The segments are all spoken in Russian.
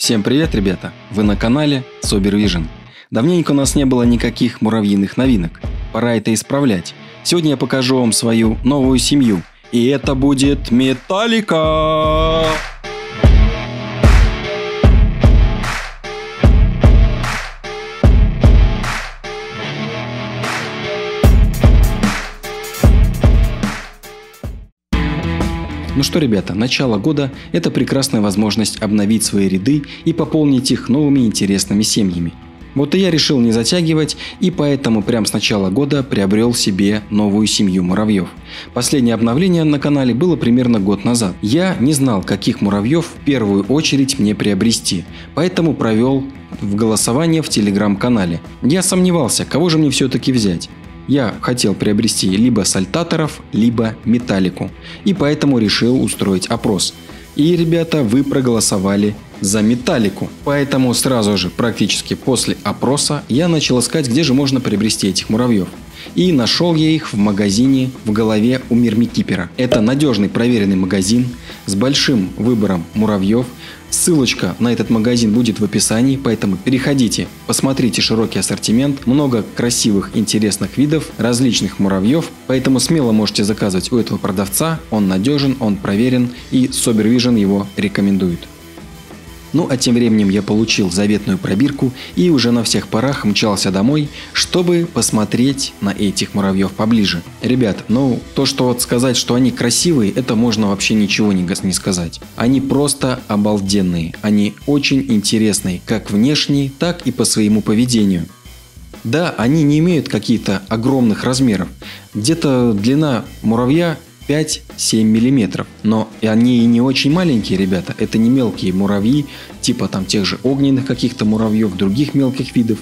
Всем привет, ребята! Вы на канале Sober Vision. Давненько у нас не было никаких муравьиных новинок. Пора это исправлять. Сегодня я покажу вам свою новую семью. И это будет Металлика! Ну что, ребята, начало года – это прекрасная возможность обновить свои ряды и пополнить их новыми интересными семьями. Вот и я решил не затягивать, и поэтому прямо с начала года приобрел себе новую семью муравьев. Последнее обновление на канале было примерно год назад. Я не знал, каких муравьев в первую очередь мне приобрести, поэтому провел в голосование в телеграм-канале. Я сомневался, кого же мне все-таки взять. Я хотел приобрести либо сальтаторов, либо металлику. И поэтому решил устроить опрос. И, ребята, вы проголосовали за металлику. Поэтому сразу же, практически после опроса, я начал искать, где же можно приобрести этих муравьев. И нашел я их в магазине в голове у Мирмикипера. Это надежный проверенный магазин с большим выбором муравьев, Ссылочка на этот магазин будет в описании, поэтому переходите, посмотрите широкий ассортимент, много красивых интересных видов, различных муравьев, поэтому смело можете заказывать у этого продавца, он надежен, он проверен и Sobervision его рекомендует. Ну а тем временем я получил заветную пробирку и уже на всех парах мчался домой, чтобы посмотреть на этих муравьев поближе. Ребят, ну то, что вот сказать, что они красивые, это можно вообще ничего не, не сказать. Они просто обалденные. Они очень интересные, как внешне, так и по своему поведению. Да, они не имеют каких-то огромных размеров. Где-то длина муравья 5-7 миллиметров. Но они и не очень маленькие, ребята. Это не мелкие муравьи, типа там тех же огненных каких-то муравьев, других мелких видов.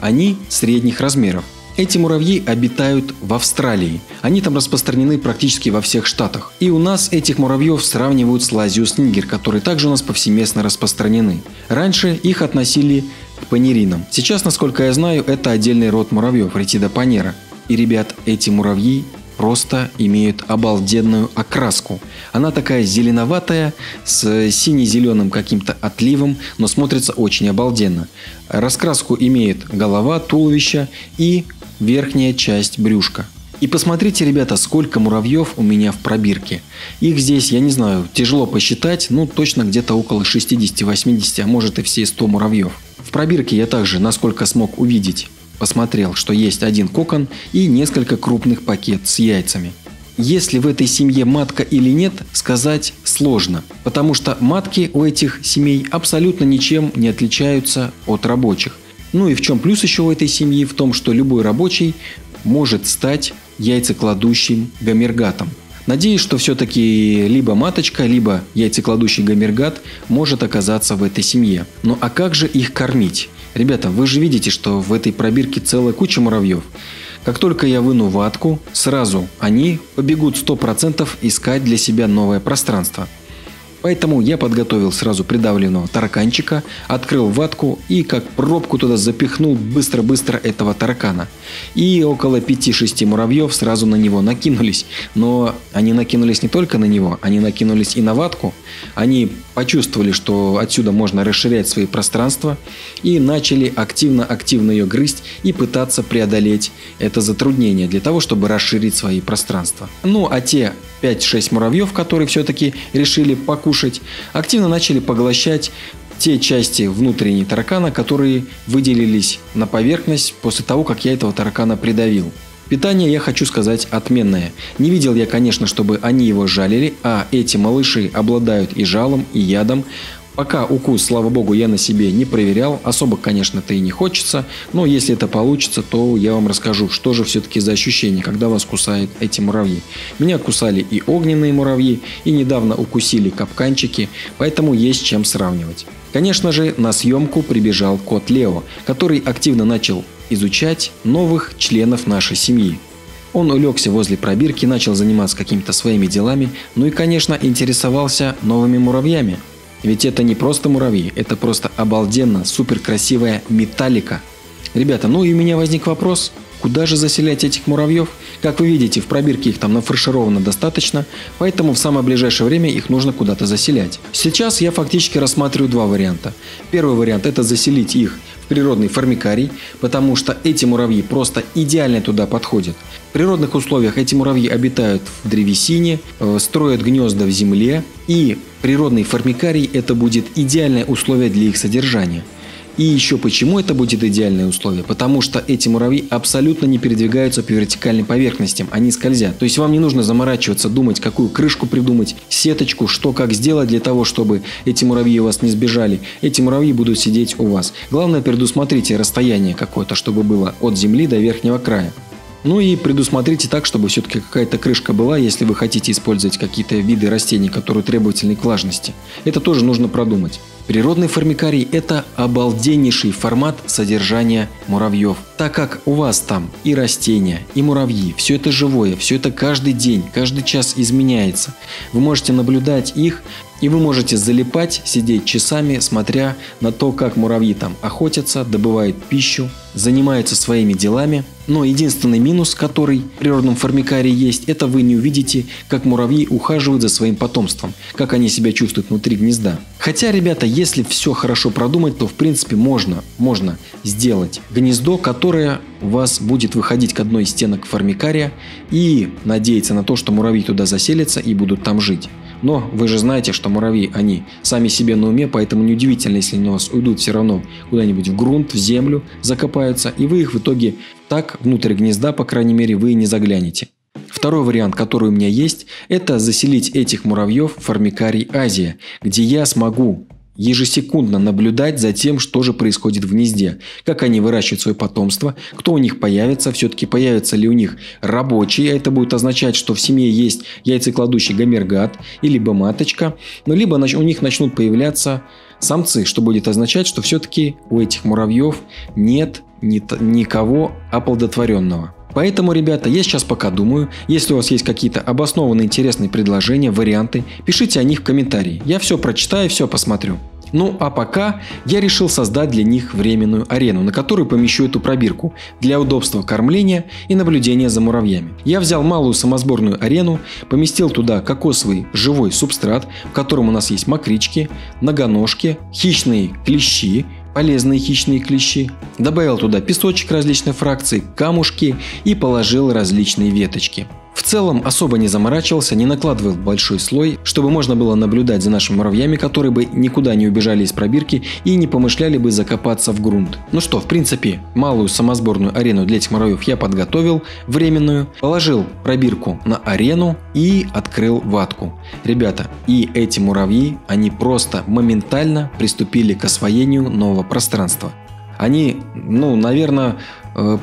Они средних размеров. Эти муравьи обитают в Австралии. Они там распространены практически во всех штатах. И у нас этих муравьев сравнивают с лазиус нигер, которые также у нас повсеместно распространены. Раньше их относили к панеринам. Сейчас, насколько я знаю, это отдельный род муравьев, ретида панера. И, ребят, эти муравьи просто имеют обалденную окраску. Она такая зеленоватая, с сине-зеленым каким-то отливом, но смотрится очень обалденно. Раскраску имеет голова, туловище и верхняя часть брюшка. И посмотрите, ребята, сколько муравьев у меня в пробирке. Их здесь, я не знаю, тяжело посчитать, ну точно где-то около 60-80, а может и все 100 муравьев. В пробирке я также, насколько смог увидеть, Посмотрел, что есть один кокон и несколько крупных пакет с яйцами. Есть ли в этой семье матка или нет, сказать сложно, потому что матки у этих семей абсолютно ничем не отличаются от рабочих. Ну и в чем плюс еще у этой семьи? В том, что любой рабочий может стать яйцекладущим гомергатом. Надеюсь, что все-таки либо маточка, либо яйцекладущий гомергат может оказаться в этой семье. Ну а как же их кормить? Ребята, вы же видите, что в этой пробирке целая куча муравьев. Как только я выну ватку, сразу они побегут 100% искать для себя новое пространство – Поэтому я подготовил сразу придавленного тараканчика, открыл ватку и как пробку туда запихнул быстро-быстро этого таракана. И около 5-6 муравьев сразу на него накинулись. Но они накинулись не только на него, они накинулись и на ватку. Они почувствовали, что отсюда можно расширять свои пространства и начали активно-активно ее грызть и пытаться преодолеть это затруднение для того, чтобы расширить свои пространства. Ну а те 5-6 муравьев, которые все-таки решили покушать, активно начали поглощать те части внутренней таракана, которые выделились на поверхность после того, как я этого таракана придавил. Питание, я хочу сказать, отменное. Не видел я, конечно, чтобы они его жалили, а эти малыши обладают и жалом, и ядом. Пока укус, слава богу, я на себе не проверял. Особо, конечно-то и не хочется. Но если это получится, то я вам расскажу, что же все-таки за ощущение, когда вас кусают эти муравьи. Меня кусали и огненные муравьи, и недавно укусили капканчики, поэтому есть чем сравнивать. Конечно же, на съемку прибежал кот Лео, который активно начал изучать новых членов нашей семьи. Он улегся возле пробирки, начал заниматься какими-то своими делами, ну и, конечно, интересовался новыми муравьями – ведь это не просто муравьи, это просто обалденно супер красивая металлика. Ребята, ну и у меня возник вопрос, Куда же заселять этих муравьев? Как вы видите, в пробирке их там нафаршировано достаточно, поэтому в самое ближайшее время их нужно куда-то заселять. Сейчас я фактически рассматриваю два варианта. Первый вариант – это заселить их в природный формикарий, потому что эти муравьи просто идеально туда подходят. В природных условиях эти муравьи обитают в древесине, э, строят гнезда в земле, и природный формикарий – это будет идеальное условие для их содержания. И еще почему это будет идеальное условие? Потому что эти муравьи абсолютно не передвигаются по вертикальным поверхностям, они скользят. То есть вам не нужно заморачиваться, думать, какую крышку придумать, сеточку, что как сделать для того, чтобы эти муравьи у вас не сбежали. Эти муравьи будут сидеть у вас. Главное предусмотрите расстояние какое-то, чтобы было от земли до верхнего края. Ну и предусмотрите так, чтобы все-таки какая-то крышка была, если вы хотите использовать какие-то виды растений, которые требовательны к влажности. Это тоже нужно продумать. Природный формикарий – это обалденнейший формат содержания муравьев. Так как у вас там и растения, и муравьи, все это живое, все это каждый день, каждый час изменяется. Вы можете наблюдать их и вы можете залипать, сидеть часами, смотря на то, как муравьи там охотятся, добывают пищу, занимаются своими делами. Но единственный минус, который в природном формикарии есть, это вы не увидите, как муравьи ухаживают за своим потомством, как они себя чувствуют внутри гнезда. Хотя, ребята, если все хорошо продумать, то в принципе можно, можно сделать гнездо, которое у вас будет выходить к одной из стенок формикария и надеяться на то, что муравьи туда заселятся и будут там жить. Но вы же знаете, что муравьи, они сами себе на уме, поэтому неудивительно, если они у вас уйдут все равно куда-нибудь в грунт, в землю, закопаются, и вы их в итоге так внутрь гнезда, по крайней мере, вы не заглянете. Второй вариант, который у меня есть, это заселить этих муравьев в формикарий Азия, где я смогу ежесекундно наблюдать за тем, что же происходит в гнезде, как они выращивают свое потомство, кто у них появится, все-таки появятся ли у них рабочие, а это будет означать, что в семье есть яйцекладущий гомергат, и либо маточка, но либо у них начнут появляться самцы, что будет означать, что все-таки у этих муравьев нет никого оплодотворенного. Поэтому, ребята, я сейчас пока думаю, если у вас есть какие-то обоснованные интересные предложения, варианты, пишите о них в комментарии. Я все прочитаю, все посмотрю. Ну а пока я решил создать для них временную арену, на которую помещу эту пробирку для удобства кормления и наблюдения за муравьями. Я взял малую самосборную арену, поместил туда кокосовый живой субстрат, в котором у нас есть мокрички, многоножки, хищные клещи, полезные хищные клещи, добавил туда песочек различной фракции, камушки и положил различные веточки. В целом особо не заморачивался, не накладывал большой слой, чтобы можно было наблюдать за нашими муравьями, которые бы никуда не убежали из пробирки и не помышляли бы закопаться в грунт. Ну что, в принципе, малую самосборную арену для этих муравьев я подготовил, временную, положил пробирку на арену и открыл ватку. Ребята, и эти муравьи, они просто моментально приступили к освоению нового пространства. Они, ну, наверное,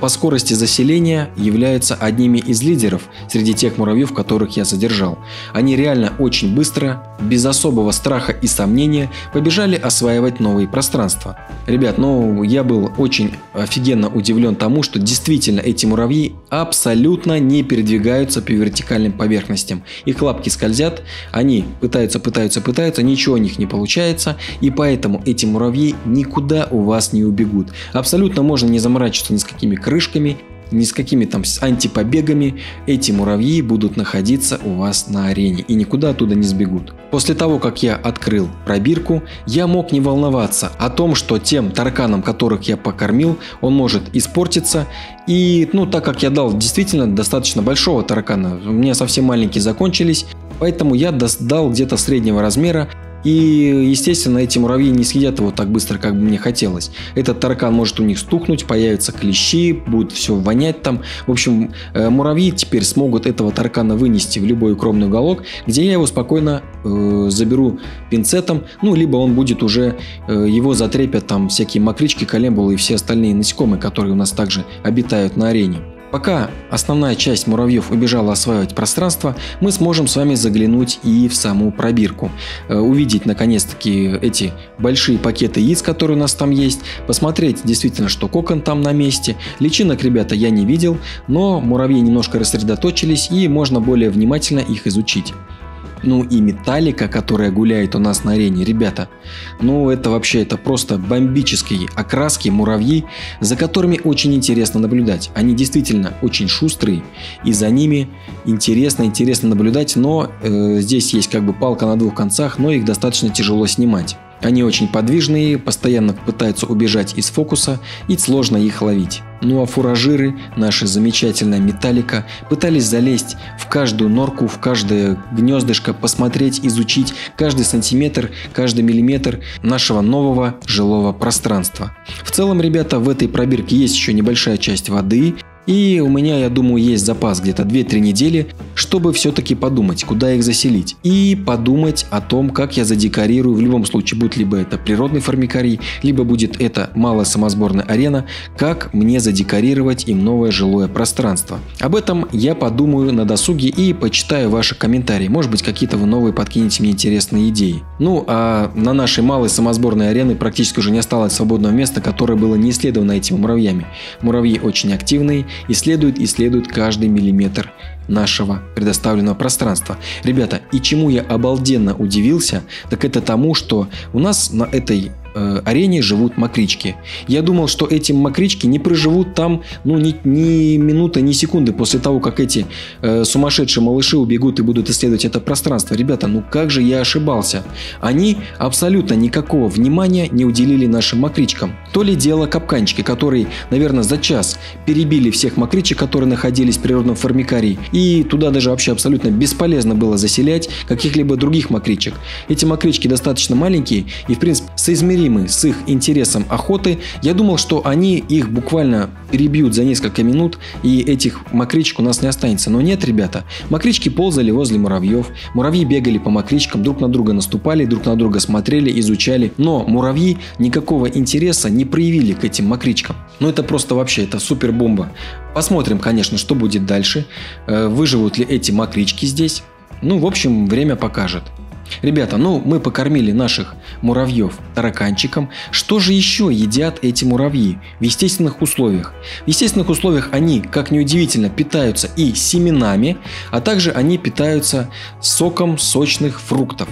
по скорости заселения являются одними из лидеров среди тех муравьев, которых я содержал. Они реально очень быстро, без особого страха и сомнения, побежали осваивать новые пространства. Ребят, ну я был очень офигенно удивлен тому, что действительно эти муравьи абсолютно не передвигаются по вертикальным поверхностям. Их лапки скользят, они пытаются, пытаются, пытаются, ничего у них не получается, и поэтому эти муравьи никуда у вас не убегут. Абсолютно можно не заморачиваться ни с какими крышками, ни с какими там антипобегами эти муравьи будут находиться у вас на арене и никуда оттуда не сбегут. После того, как я открыл пробирку, я мог не волноваться о том, что тем тараканам, которых я покормил, он может испортиться. И, ну, так как я дал действительно достаточно большого таракана, у меня совсем маленькие закончились, поэтому я дал где-то среднего размера и, естественно, эти муравьи не съедят его так быстро, как бы мне хотелось. Этот таракан может у них стукнуть, появятся клещи, будет все вонять там. В общем, э, муравьи теперь смогут этого таракана вынести в любой укромный уголок, где я его спокойно э, заберу пинцетом, ну, либо он будет уже, э, его затрепят там всякие мокрички, колембулы и все остальные насекомые, которые у нас также обитают на арене. Пока основная часть муравьев убежала осваивать пространство, мы сможем с вами заглянуть и в саму пробирку. Э, увидеть наконец-таки эти большие пакеты яиц, которые у нас там есть. Посмотреть действительно, что кокон там на месте. Личинок, ребята, я не видел, но муравьи немножко рассредоточились и можно более внимательно их изучить. Ну и металлика, которая гуляет у нас на арене, ребята, ну это вообще, это просто бомбические окраски, муравьи, за которыми очень интересно наблюдать. Они действительно очень шустрые, и за ними интересно, интересно наблюдать, но э, здесь есть как бы палка на двух концах, но их достаточно тяжело снимать. Они очень подвижные, постоянно пытаются убежать из фокуса и сложно их ловить. Ну а фуражиры, наша замечательная металлика, пытались залезть в каждую норку, в каждое гнездышко, посмотреть, изучить каждый сантиметр, каждый миллиметр нашего нового жилого пространства. В целом, ребята, в этой пробирке есть еще небольшая часть воды, и у меня, я думаю, есть запас где-то 2-3 недели, чтобы все-таки подумать, куда их заселить. И подумать о том, как я задекорирую, в любом случае, будет либо это природный формикарий, либо будет это малая самосборная арена, как мне задекорировать им новое жилое пространство. Об этом я подумаю на досуге и почитаю ваши комментарии. Может быть, какие-то вы новые подкинете мне интересные идеи. Ну, а на нашей малой самосборной арены практически уже не осталось свободного места, которое было не исследовано этими муравьями. Муравьи очень активные, исследует, исследует каждый миллиметр нашего предоставленного пространства. Ребята, и чему я обалденно удивился, так это тому, что у нас на этой э, арене живут макрички. Я думал, что эти макрички не проживут там ну, ни, ни минуты, ни секунды после того, как эти э, сумасшедшие малыши убегут и будут исследовать это пространство. Ребята, ну как же я ошибался. Они абсолютно никакого внимания не уделили нашим макричкам. То ли дело капканчики, которые, наверное, за час перебили всех макричек, которые находились в природном формикарии, и туда даже вообще абсолютно бесполезно было заселять каких-либо других макричек. Эти макрички достаточно маленькие и, в принципе, соизмеримы неумолимы с их интересом охоты, я думал, что они их буквально перебьют за несколько минут, и этих мокричек у нас не останется. Но нет, ребята. Мокрички ползали возле муравьев, муравьи бегали по мокричкам, друг на друга наступали, друг на друга смотрели, изучали. Но муравьи никакого интереса не проявили к этим мокричкам. Ну это просто вообще, это супер бомба. Посмотрим, конечно, что будет дальше. Э, выживут ли эти мокрички здесь. Ну, в общем, время покажет. Ребята, ну мы покормили наших муравьев тараканчиком. Что же еще едят эти муравьи в естественных условиях? В естественных условиях они, как ни удивительно, питаются и семенами, а также они питаются соком сочных фруктов.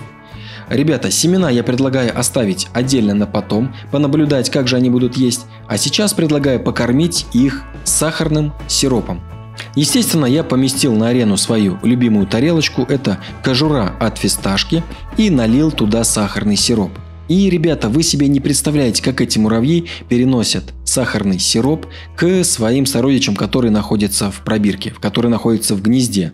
Ребята, семена я предлагаю оставить отдельно на потом, понаблюдать, как же они будут есть, а сейчас предлагаю покормить их сахарным сиропом. Естественно, я поместил на арену свою любимую тарелочку, это кожура от фисташки, и налил туда сахарный сироп. И, ребята, вы себе не представляете, как эти муравьи переносят сахарный сироп к своим сородичам, которые находятся в пробирке, которые находятся в гнезде.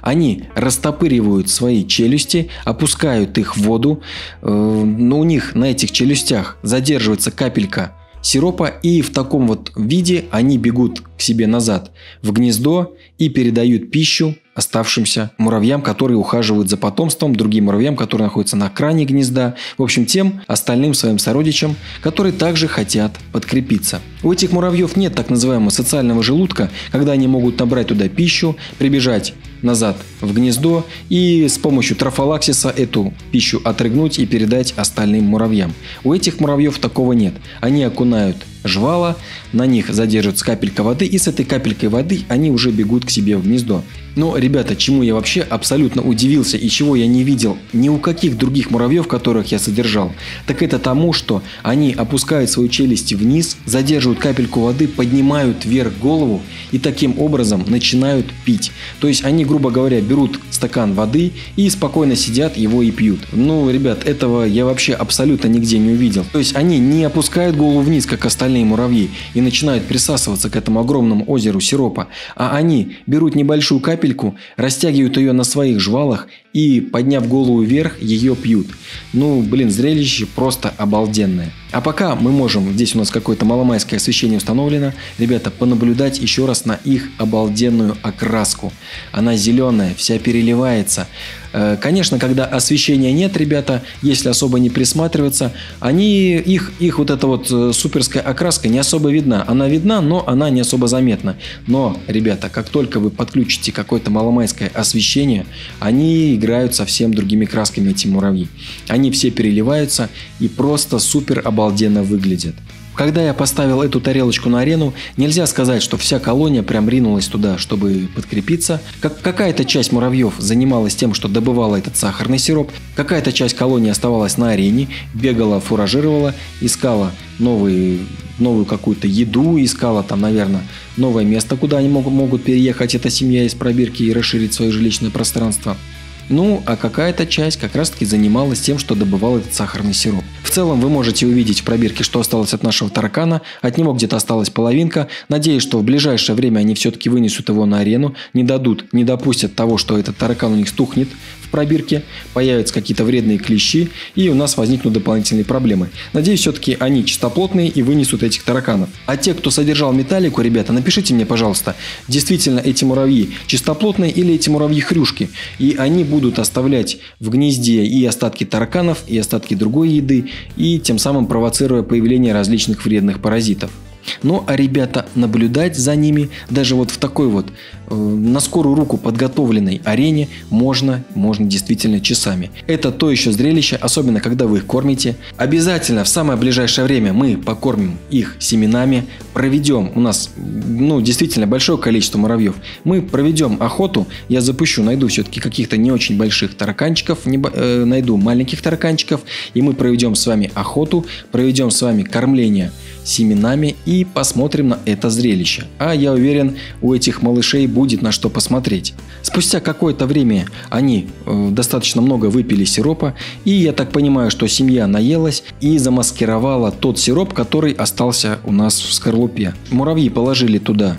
Они растопыривают свои челюсти, опускают их в воду, э, но у них на этих челюстях задерживается капелька сиропа, и в таком вот виде они бегут к себе назад в гнездо и передают пищу оставшимся муравьям, которые ухаживают за потомством, другим муравьям, которые находятся на кране гнезда, в общем, тем остальным своим сородичам, которые также хотят подкрепиться. У этих муравьев нет так называемого социального желудка, когда они могут набрать туда пищу, прибежать назад в гнездо и с помощью трофалаксиса эту пищу отрыгнуть и передать остальным муравьям. У этих муравьев такого нет. Они окунают жвала, на них задерживается капелька воды, и с этой капелькой воды они уже бегут к себе в гнездо. Но, ребята, чему я вообще абсолютно удивился и чего я не видел ни у каких других муравьев, которых я содержал, так это тому, что они опускают свою челюсть вниз, задерживают капельку воды, поднимают вверх голову и таким образом начинают пить. То есть они, грубо говоря, берут стакан воды и спокойно сидят его и пьют. Ну, ребят, этого я вообще абсолютно нигде не увидел. То есть они не опускают голову вниз, как остальные муравьи, и начинают присасываться к этому огромному озеру сиропа, а они берут небольшую капельку капельку, растягивают ее на своих жвалах и, подняв голову вверх, ее пьют. Ну, блин, зрелище просто обалденное. А пока мы можем, здесь у нас какое-то маломайское освещение установлено, ребята, понаблюдать еще раз на их обалденную окраску. Она зеленая, вся переливается. Э, конечно, когда освещения нет, ребята, если особо не присматриваться, они, их, их вот эта вот э, суперская окраска не особо видна. Она видна, но она не особо заметна. Но, ребята, как только вы подключите какое-то маломайское освещение, они играют совсем другими красками, эти муравьи. Они все переливаются и просто супер обалденно выглядят. Когда я поставил эту тарелочку на арену, нельзя сказать, что вся колония прям ринулась туда, чтобы подкрепиться. Как какая-то часть муравьев занималась тем, что добывала этот сахарный сироп, какая-то часть колонии оставалась на арене, бегала, фуражировала, искала новые, новую какую-то еду, искала там, наверное, новое место, куда они могут, могут переехать, эта семья из пробирки и расширить свое жилищное пространство. Ну, а какая-то часть как раз-таки занималась тем, что добывал этот сахарный сироп. В целом вы можете увидеть в пробирке, что осталось от нашего таракана. От него где-то осталась половинка. Надеюсь, что в ближайшее время они все-таки вынесут его на арену, не дадут, не допустят того, что этот таракан у них стухнет пробирке, появятся какие-то вредные клещи, и у нас возникнут дополнительные проблемы. Надеюсь, все-таки они чистоплотные и вынесут этих тараканов. А те, кто содержал металлику, ребята, напишите мне, пожалуйста, действительно эти муравьи чистоплотные или эти муравьи хрюшки. И они будут оставлять в гнезде и остатки тараканов, и остатки другой еды, и тем самым провоцируя появление различных вредных паразитов. Ну а ребята, наблюдать за ними даже вот в такой вот э, на скорую руку подготовленной арене можно, можно действительно часами. Это то еще зрелище, особенно когда вы их кормите. Обязательно в самое ближайшее время мы покормим их семенами, проведем, у нас ну действительно большое количество муравьев, мы проведем охоту, я запущу, найду все-таки каких-то не очень больших тараканчиков, не, э, найду маленьких тараканчиков, и мы проведем с вами охоту, проведем с вами кормление семенами и посмотрим на это зрелище. А я уверен, у этих малышей будет на что посмотреть. Спустя какое-то время они э, достаточно много выпили сиропа, и я так понимаю, что семья наелась и замаскировала тот сироп, который остался у нас в скорлупе. Муравьи положили туда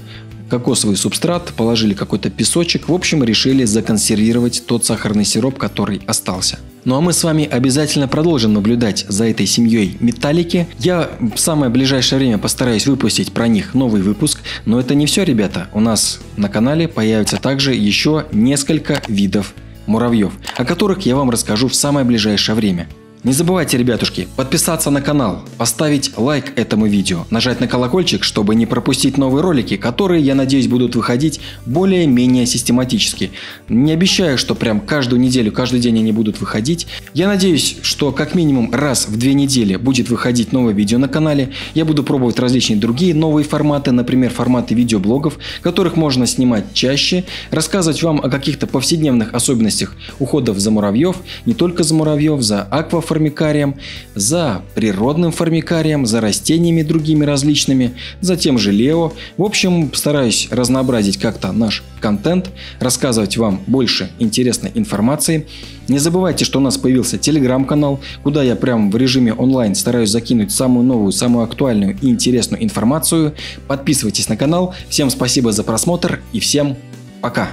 кокосовый субстрат, положили какой-то песочек, в общем решили законсервировать тот сахарный сироп, который остался. Ну а мы с вами обязательно продолжим наблюдать за этой семьей Металлики. Я в самое ближайшее время постараюсь выпустить про них новый выпуск. Но это не все, ребята. У нас на канале появится также еще несколько видов муравьев, о которых я вам расскажу в самое ближайшее время. Не забывайте, ребятушки, подписаться на канал, поставить лайк этому видео, нажать на колокольчик, чтобы не пропустить новые ролики, которые, я надеюсь, будут выходить более-менее систематически. Не обещаю, что прям каждую неделю, каждый день они будут выходить. Я надеюсь, что как минимум раз в две недели будет выходить новое видео на канале. Я буду пробовать различные другие новые форматы, например, форматы видеоблогов, которых можно снимать чаще, рассказывать вам о каких-то повседневных особенностях уходов за муравьев, не только за муравьев, за акваформией, формикарием, за природным формикарием, за растениями другими различными, за тем же Лео. В общем, стараюсь разнообразить как-то наш контент, рассказывать вам больше интересной информации. Не забывайте, что у нас появился телеграм-канал, куда я прямо в режиме онлайн стараюсь закинуть самую новую, самую актуальную и интересную информацию. Подписывайтесь на канал. Всем спасибо за просмотр и всем пока!